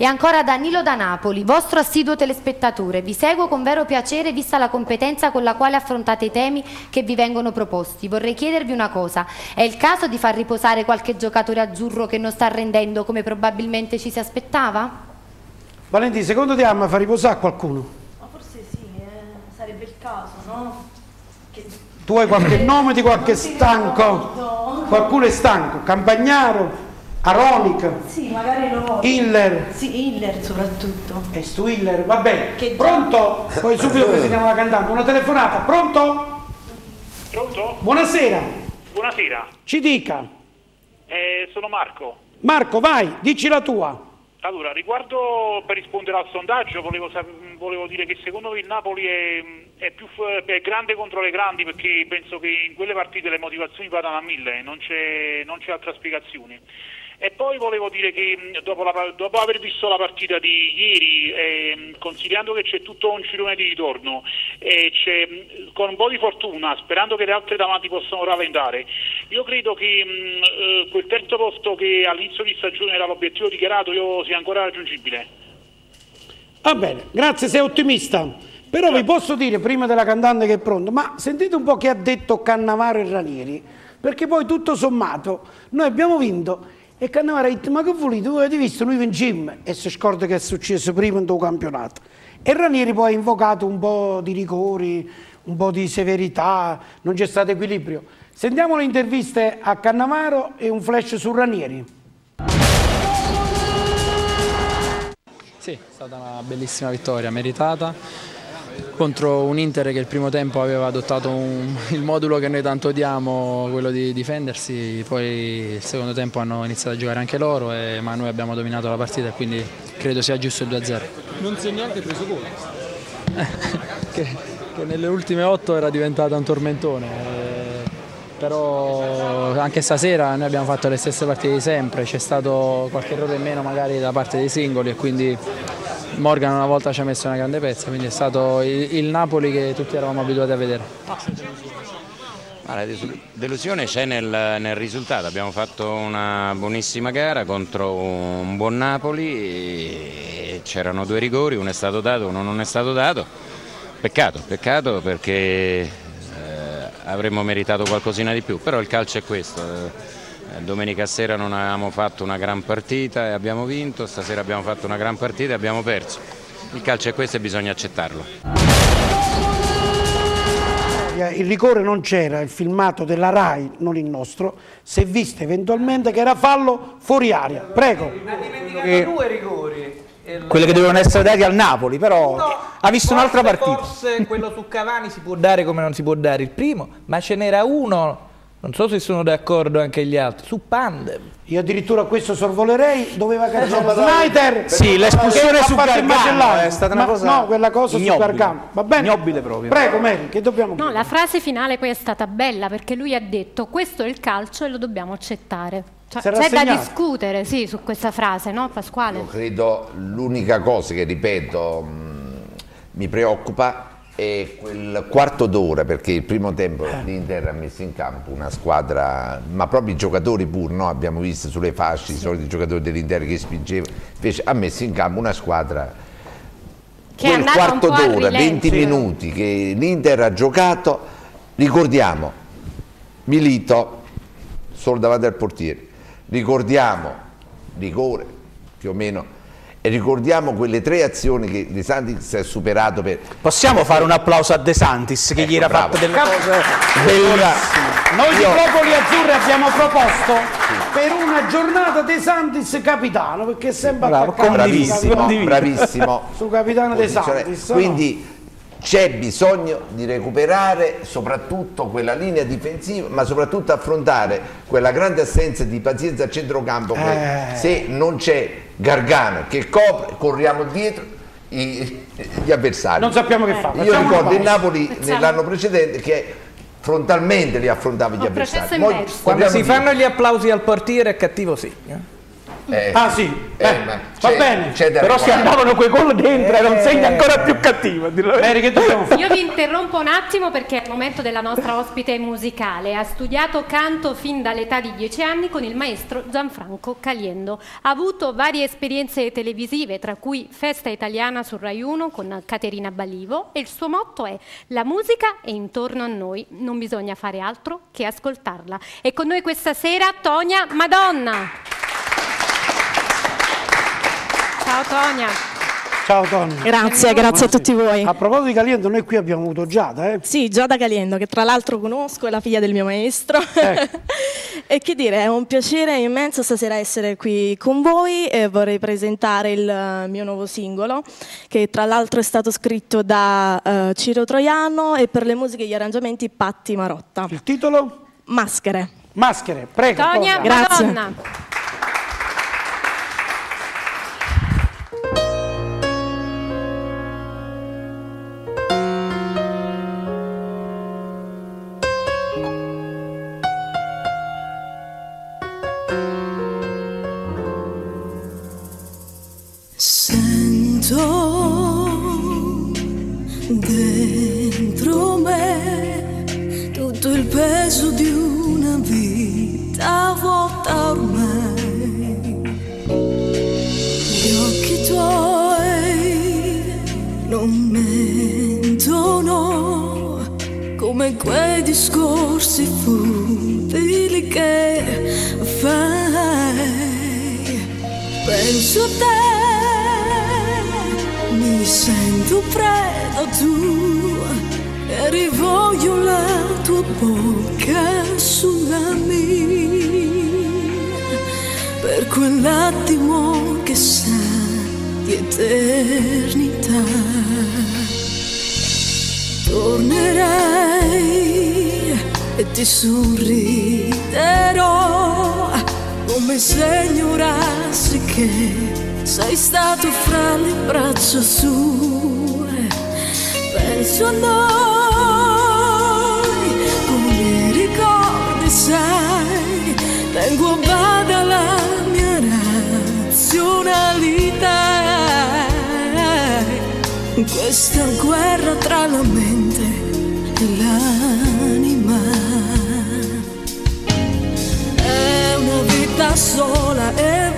E ancora Danilo da Napoli, vostro assiduo telespettatore, vi seguo con vero piacere vista la competenza con la quale affrontate i temi che vi vengono proposti. Vorrei chiedervi una cosa, è il caso di far riposare qualche giocatore azzurro che non sta rendendo come probabilmente ci si aspettava? Valentino, secondo te Amma fa riposare qualcuno? Ma forse sì, eh, sarebbe il caso, no? Che... Tu hai qualche nome di qualche stanco? Qualcuno è stanco? Campagnaro? Aronica? Sì, magari lo... Hiller? Sì, Hiller soprattutto. E stu Hiller, va bene. Che già- Pronto? Poi subito presentiamo la cantante. Una telefonata, pronto? Pronto? Buonasera, Buonasera, ci dica. eh, sono Marco. Marco, vai, dici la tua. Allora, riguardo per rispondere al sondaggio, volevo, volevo dire che secondo me il Napoli è, è più è grande contro le grandi perché penso che in quelle partite le motivazioni vadano a mille, non c'è, non c'è altra spiegazione. E poi volevo dire che mh, dopo, la dopo aver visto la partita di ieri, ehm, considerando che c'è tutto un girone di ritorno, e c'è, mh, con un po' di fortuna, sperando che le altre davanti possano rallentare, io credo che mh, eh, quel terzo posto che all'inizio di stagione era l'obiettivo dichiarato io sia ancora raggiungibile. Va bene, grazie, sei ottimista. Però vi posso dire, prima della cantante che è pronto, ma sentite un po' che ha detto Cannavaro e Ranieri, perché poi tutto sommato noi abbiamo vinto e Cannavaro ha detto, ma che volete, voi avete visto, noi vincimmo e si scorda che è successo prima in tuo campionato. E Ranieri poi ha invocato un po' di rigori, un po' di severità, non c'è stato equilibrio. Sentiamo le interviste a Cannavaro e un flash su Ranieri. Sì, è stata una bellissima vittoria, meritata, contro un Inter che il primo tempo aveva adottato un- il modulo che noi tanto odiamo, quello di difendersi, poi il secondo tempo hanno iniziato a giocare anche loro, e- ma noi abbiamo dominato la partita e quindi credo sia giusto il 2-0. Non si è neanche preso gol. che, che nelle ultime otto era diventata un tormentone. eh, Però anche stasera noi abbiamo fatto le stesse partite di sempre, c'è stato qualche errore in meno magari da parte dei singoli e quindi Morgan una volta ci ha messo una grande pezza, quindi è stato il, il Napoli che tutti eravamo abituati a vedere. La delusione c'è nel, nel risultato, abbiamo fatto una buonissima gara contro un buon Napoli, c'erano due rigori, uno è stato dato, uno non è stato dato, peccato, peccato perché eh, avremmo meritato qualcosina di più, però il calcio è questo, eh, domenica sera non avevamo fatto una gran partita e abbiamo vinto, stasera abbiamo fatto una gran partita e abbiamo perso, il calcio è questo e bisogna accettarlo. Il rigore non c'era, il filmato della RAI, non il nostro, si è visto eventualmente che era fallo fuori aria. Prego. Che- due rigori. Il- Quelli che dovevano essere dati al Napoli, però No, ha visto un'altra partita. Forse quello su Cavani si può dare come non si può dare il primo, ma ce n'era uno, non so se sono d'accordo anche gli altri, su Pandem. Io addirittura questo sorvolerei, doveva cacciare Snyder. Sì, l'espulsione su Gargano macellaio. è stata una Ma- cosa No, quella cosa su ignobile. Gargano. Va bene? Ignobile proprio. Prego, Mary, che dobbiamo No, la frase finale poi è stata bella perché lui ha detto questo è il calcio e lo dobbiamo accettare. Cioè, c'è da discutere, sì, su questa frase, no Pasquale? Io credo l'unica cosa che ripeto mh, mi preoccupa è quel quarto d'ora perché il primo tempo l'Inter ha messo in campo una squadra, ma proprio i giocatori pur, no? abbiamo visto sulle fasce i soliti giocatori dell'Inter che spingevano, invece ha messo in campo una squadra Che quel quarto d'ora, rilento. 20 minuti che l'Inter ha giocato, ricordiamo Milito solo davanti al portiere, ricordiamo rigore più o meno e ricordiamo quelle tre azioni che De Santis ha superato per Possiamo fare un applauso a De Santis che Ecco, gli era bravo. fatto delle cose bellissime. Noi di Popoli Azzurri abbiamo proposto per una giornata De Santis capitano, perché è sempre Bravo, attaccato condivisimo, capitano. bravissimo Su capitano De Santis. no? quindi c'è bisogno di recuperare soprattutto quella linea difensiva ma soprattutto affrontare quella grande assenza di pazienza a centrocampo che Eh. se non c'è Gargano che copre corriamo dietro i- gli avversari Non sappiamo che fare. io Facciamo una ricordo il. Napoli Facciamo- nell'anno precedente che frontalmente li affrontava gli avversari merito. Quando si dietro. fanno gli applausi al portiere è cattivo segno. Eh, Ah sì, eh, ma va bene. Però si regolare. andavano quei gol dentro, era un segno ancora più cattivo. Io vi interrompo un attimo perché è il momento della nostra ospite musicale. Ha studiato canto fin dall'età di 10 anni con il maestro Gianfranco Caliendo. Ha avuto varie esperienze televisive, tra cui Festa Italiana su Rai 1 con Caterina Balivo e il suo motto è La musica è intorno a noi, non bisogna fare altro che ascoltarla. E con noi questa sera Tonia Madonna. Ciao Tonia. Ciao Tony. Grazie, grazie a tutti voi. A proposito di Caliendo, noi qui abbiamo avuto Giada, eh? Sì, Giada Caliendo, che tra l'altro conosco, è la figlia del mio maestro. Ecco. e che dire, è un piacere immenso stasera essere qui con voi e vorrei presentare il eh, mio nuovo singolo, che tra l'altro è stato scritto da eh, Ciro Troiano e per le musiche e gli arrangiamenti Patti Marotta. Il titolo? Maschere. Maschere, prego. Tonia Tonia. Grazie. Sento dentro me tutto il peso di una vita vuota ormai. Gli occhi tuoi non mentono come quei discorsi futili che fai. Penso a te, sento preda tu e rivoglio la tua bocca sulla mia per quell'attimo che sa di eternità. Tornerai e ti sorriderò come se ignorassi che sei stato fra le braccia sue. Penso a noi come ricordi, sai, tengo a bada la mia razionalità. Questa guerra tra la mente e l'anima. È una vita sola e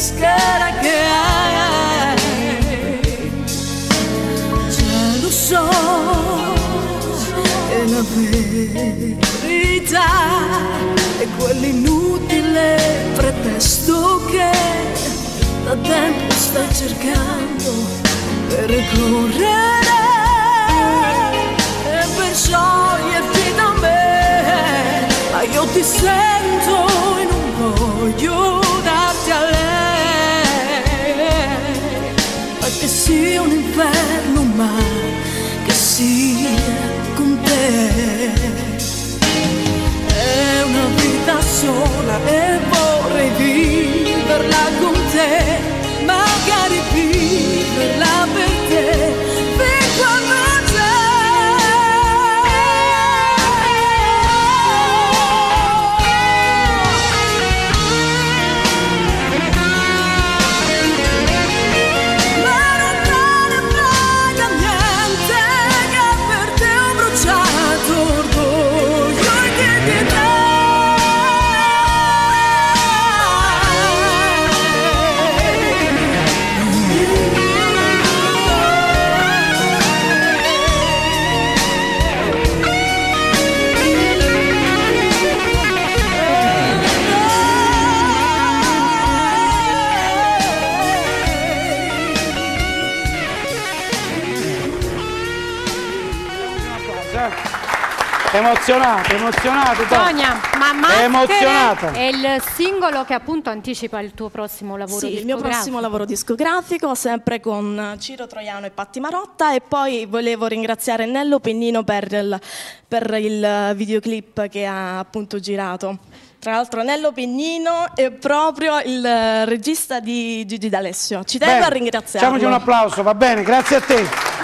maschera che hai. Già lo so, è la verità, è quell'inutile pretesto che da tempo stai cercando per correre e per scioglierti da me. Ma io ti sento e non voglio Emozionato, emozionato. Tonia, ma Maschere emozionata. è il singolo che appunto anticipa il tuo prossimo lavoro Sì, il mio prossimo lavoro discografico, sempre con Ciro Troiano e Patti Marotta e poi volevo ringraziare Nello Pennino per il, per il videoclip che ha appunto girato. Tra l'altro Nello Pennino è proprio il regista di Gigi D'Alessio. Ci tengo Bene, a ringraziarlo. Facciamoci un applauso, va bene, grazie a te.